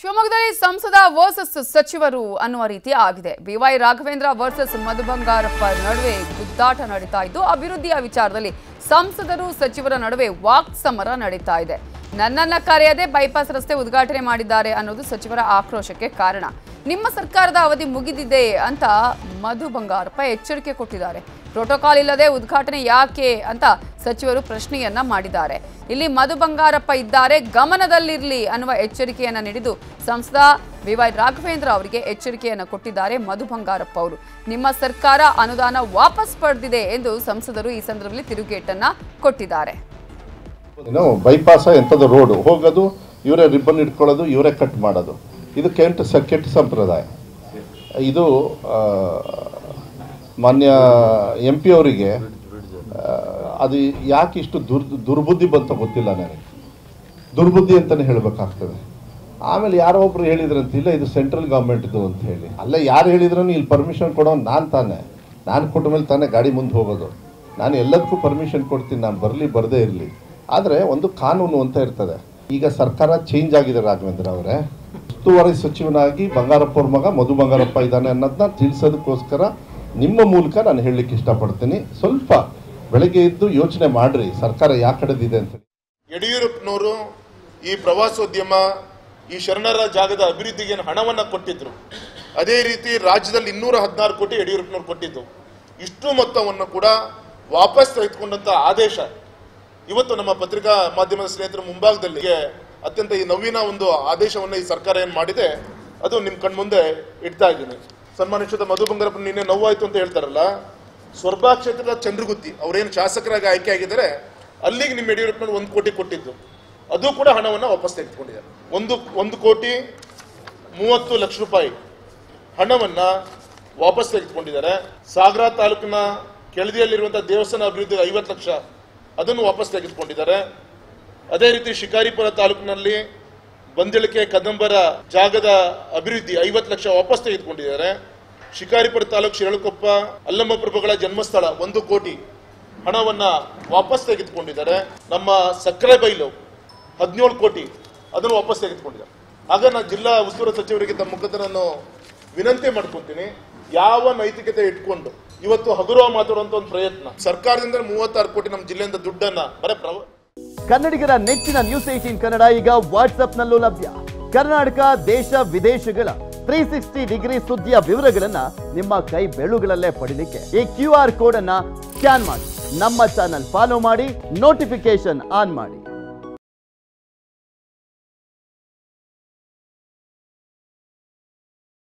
ಶಿವಮೊಗ್ಗದಲ್ಲಿ ಸಂಸದ ವರ್ಸಸ್ ಸಚಿವರು ಅನ್ನುವ ರೀತಿ ಆಗಿದೆ. B Y Raghavendra versus Madhu Bangarappa ನಡುವೆ ಗುದ್ದಾಟ ನಡೀತಾ ಇದ್ದು, ಅಭಿವೃದ್ಧಿಯ ವಿಚಾರದಲ್ಲಿ ಸಂಸದರು ಸಚಿವರ ನಡುವೆ ವಾಕ್ ಸಮರ ನಡೀತಾ ಇದೆ. ನನ್ನನ್ನ ಕರೆಯದೆ ಬೈಪಾಸ್ ರಸ್ತೆ ಉದ್ಘಾಟನೆ ಮಾಡಿದ್ದಾರೆ ಅನ್ನೋದು ಸಚಿವರ ಆಕ್ರೋಶಕ್ಕೆ ಕಾರಣ. ನಿಮ್ಮ ಸರ್ಕಾರದ ಅವಧಿ ಮುಗಿದಿದೆ ಅಂತ ಮಧು ಬಂಗಾರಪ್ಪ ಎಚ್ಚರಿಕೆ ಕೊಟ್ಟಿದ್ದಾರೆ. ಪ್ರೋಟೋಕಾಲ್ ಇಲ್ಲದೆ ಉದ್ಘಾಟನೆ ಯಾಕೆ ಅಂತ ಸಚಿವರು ಪ್ರಶ್ನೆಯನ್ನ ಮಾಡಿದ್ದಾರೆ. ಇಲ್ಲಿ ಮಧು ಬಂಗಾರಪ್ಪ ಇದ್ದಾರೆ, ಗಮನದಲ್ಲಿರಲಿ ಅನ್ನುವ ಎಚ್ಚರಿಕೆಯನ್ನ ನೀಡಿದ್ದು ಸಂಸದ ವಿ ವೈ ರಾಘವೇಂದ್ರ ಅವರಿಗೆ ಎಚ್ಚರಿಕೆಯನ್ನ ಕೊಟ್ಟಿದ್ದಾರೆ ಮಧು ಬಂಗಾರಪ್ಪ ಅವರು. ನಿಮ್ಮ ಸರ್ಕಾರ ಅನುದಾನ ವಾಪಸ್ ಪಡೆದಿದೆ ಎಂದು ಸಂಸದರು ಈ ಸಂದರ್ಭದಲ್ಲಿ ತಿರುಗೇಟನ್ನ ಕೊಟ್ಟಿದ್ದಾರೆ. ಏನು ಬೈಪಾಸ ಎಂಥದ್ದು ರೋಡು ಹೋಗೋದು, ಇವರೇ ರಿಬ್ಬನ್ ಇಟ್ಕೊಳ್ಳೋದು, ಇವರೇ ಕಟ್ ಮಾಡೋದು. ಇದು ಕೆಂಟ್ ಸ ಸಂಪ್ರದಾಯ. ಇದು ಮಾನ್ಯ ಎಂ ಪಿ ಅವರಿಗೆ ಅದು ಯಾಕೆ ಇಷ್ಟು ದುರ್, ದುರ್ಬುದ್ಧಿ ಬಂತ ಗೊತ್ತಿಲ್ಲ ನನಗೆ. ದುರ್ಬುದ್ಧಿ ಅಂತಲೇ ಹೇಳಬೇಕಾಗ್ತದೆ. ಆಮೇಲೆ ಯಾರೋ ಒಬ್ರು ಹೇಳಿದ್ರಂತ, ಇಲ್ಲ ಇದು ಸೆಂಟ್ರಲ್ ಗೌರ್ಮೆಂಟ್ದು ಅಂತ ಹೇಳಿ. ಅಲ್ಲ, ಯಾರು ಹೇಳಿದ್ರು ಇಲ್ಲಿ ಪರ್ಮಿಷನ್ ಕೊಡೋ ನಾನು ತಾನೇ. ನಾನು ಕೊಟ್ಟ ಮೇಲೆ ತಾನೇ ಗಾಡಿ ಮುಂದೆ ಹೋಗೋದು. ನಾನು ಎಲ್ಲದಕ್ಕೂ ಪರ್ಮಿಷನ್ ಕೊಡ್ತೀನಿ, ನಾನು ಬರಲಿ, ಬರದೇ ಇರಲಿ. ಆದರೆ ಒಂದು ಕಾನೂನು ಅಂತ ಇರ್ತದೆ. ಈಗ ಸರ್ಕಾರ ಚೇಂಜ್ ಆಗಿದೆ ರಾಘವೇಂದ್ರ ಅವರೇ. ಉಸ್ತುವಾರಿ ಸಚಿವನಾಗಿ ಬಂಗಾರಪ್ಪ ಅವ್ರ ಮಗ ಮಧು ಬಂಗಾರಪ್ಪ ಇದ್ದಾನೆ ಅನ್ನೋದನ್ನ ತಿಳಿಸೋದಕ್ಕೋಸ್ಕರ ನಿಮ್ಮ ಮೂಲಕ ನಾನು ಹೇಳಲಿಕ್ಕೆ ಇಷ್ಟಪಡ್ತೀನಿ. ಸ್ವಲ್ಪ ಬೆಳಗ್ಗೆ ಎದ್ದು ಯೋಚನೆ ಮಾಡ್ರಿ, ಸರ್ಕಾರ ಯಾವ ಕಡೆದಿದೆ ಅಂತ ಯಡಿಯೂರಪ್ಪನವರು ಈ ಪ್ರವಾಸೋದ್ಯಮ, ಈ ಶರಣರ ಜಾಗದ ಅಭಿವೃದ್ಧಿಗೆ ಹಣವನ್ನು ಕೊಟ್ಟಿದ್ರು. ಅದೇ ರೀತಿ ರಾಜ್ಯದಲ್ಲಿ ಇನ್ನೂರ ಹದಿನಾರು ಕೋಟಿ ಯಡಿಯೂರಪ್ಪನವ್ರು ಕೊಟ್ಟಿದ್ದು. ಇಷ್ಟು ಮೊತ್ತವನ್ನು ಕೂಡ ವಾಪಸ್ ತೆಗೆದುಕೊಂಡಂತ ಆದೇಶ ಇವತ್ತು ನಮ್ಮ ಪತ್ರಿಕಾ ಮಾಧ್ಯಮದ ಸ್ನೇಹಿತರ ಮುಂಭಾಗದಲ್ಲಿ ಅತ್ಯಂತ ಈ ನವೀನ ಒಂದು ಆದೇಶವನ್ನು ಈ ಸರ್ಕಾರ ಏನು ಮಾಡಿದೆ, ಅದು ನಿಮ್ಮ ಕಣ್ಮುಂದೆ ಇಡ್ತಾ ಇದ್ದೀನಿ. ಸನ್ಮಾನಿಸಿದ ಮಧು ಬಂಗಾರಪ್ಪ ನಿನ್ನೆ ನೋವಾಯ್ತು ಅಂತ ಹೇಳ್ತಾರಲ್ಲ ಸ್ವರ್ಭಾ ಕ್ಷೇತ್ರದ ಚಂದ್ರಗುತ್ತಿ ಅವರೇನು ಶಾಸಕರಾಗಿ ಆಯ್ಕೆ ಆಗಿದ್ದಾರೆ, ಅಲ್ಲಿಗೆ ನಿಮ್ಮ ಯಡಿಯೂರಪ್ಪನ ಒಂದು ಕೋಟಿ ಕೊಟ್ಟಿದ್ದು, ಅದು ಕೂಡ ಹಣವನ್ನ ವಾಪಸ್ ತೆಗೆದುಕೊಂಡಿದ್ದಾರೆ. ಒಂದು ಒಂದು ಕೋಟಿ ಮೂವತ್ತು ಲಕ್ಷ ರೂಪಾಯಿ ಹಣವನ್ನ ವಾಪಸ್ ತೆಗೆದುಕೊಂಡಿದ್ದಾರೆ. ಸಾಗರ ತಾಲೂಕಿನ ಕೆಳದಿಯಲ್ಲಿರುವಂತಹ ದೇವಸ್ಥಾನ ಅಭಿವೃದ್ಧಿಗೆ ಐವತ್ತು ಲಕ್ಷ ಅದನ್ನು ವಾಪಸ್ ತೆಗೆದುಕೊಂಡಿದ್ದಾರೆ. ಅದೇ ರೀತಿ ಶಿಕಾರಿಪುರ ತಾಲೂಕಿನಲ್ಲಿ ಬಂದಿಳಿಕೆ ಕದಂಬರ ಜಾಗದ ಅಭಿವೃದ್ಧಿ ಐವತ್ತು ಲಕ್ಷ ವಾಪಸ್ ತೆಗೆದುಕೊಂಡಿದ್ದಾರೆ. ಶಿಕಾರಿಪುರ ತಾಲೂಕು ಶಿರಳಕೊಪ್ಪ ಅಲ್ಲಮ್ಮ ಪ್ರಭುಗಳ ಜನ್ಮಸ್ಥಳ ಒಂದು ಕೋಟಿ ಹಣವನ್ನ ವಾಪಸ್ ತೆಗೆದುಕೊಂಡಿದ್ದಾರೆ. ನಮ್ಮ ಸಕ್ಕರೆ ಬೈಲು ಹದಿನೇಳು ಕೋಟಿ ಅದನ್ನು ವಾಪಸ್ ತೆಗೆದುಕೊಂಡಿದ್ದಾರೆ. ಆಗ ನಾನು ಜಿಲ್ಲಾ ಉಸ್ತುವಾರಿ ಸಚಿವರಿಗೆ ತಮ್ಮ ಮುಖದ ನಾನು ವಿನಂತಿ ಮಾಡ್ಕೊತೀನಿ, ಯಾವ ನೈತಿಕತೆ ಇಟ್ಕೊಂಡು ಇವತ್ತು ಹಗುರ ಮಾತಾಡುವಂತ ಒಂದು ಪ್ರಯತ್ನ. ಸರ್ಕಾರದಿಂದ ಮೂವತ್ತಾರು ಕೋಟಿ ನಮ್ಮ ಜಿಲ್ಲೆಯಿಂದ ದುಡ್ಡನ್ನ ಬರೇ ಪ್ರವ ಕನ್ನಡಿಗರ ನೆಚ್ಚಿನ ನ್ಯೂಸ್ ಏಟೀನ್ ಕನ್ನಡ ಈಗ ವಾಟ್ಸ್ಆಪ್ನಲ್ಲೂ ಲಭ್ಯ. ಕರ್ನಾಟಕ, ದೇಶ, ವಿದೇಶಗಳ ತ್ರೀ ಸಿಕ್ಸ್ಟಿ ಡಿಗ್ರಿ ಸುದ್ದಿಯ ವಿವರಗಳನ್ನ ನಿಮ್ಮ ಕೈ ಬೆಳುಗಳಲ್ಲೇ ಪಡಿಲಿಕ್ಕೆ ಈ ಕ್ಯೂ ಆರ್ ಕೋಡ್ ಅನ್ನ ಸ್ಕ್ಯಾನ್ ಮಾಡಿ. ನಮ್ಮ ಚಾನಲ್ ಫಾಲೋ ಮಾಡಿ ನೋಟಿಫಿಕೇಶನ್ ಆನ್ ಮಾಡಿ.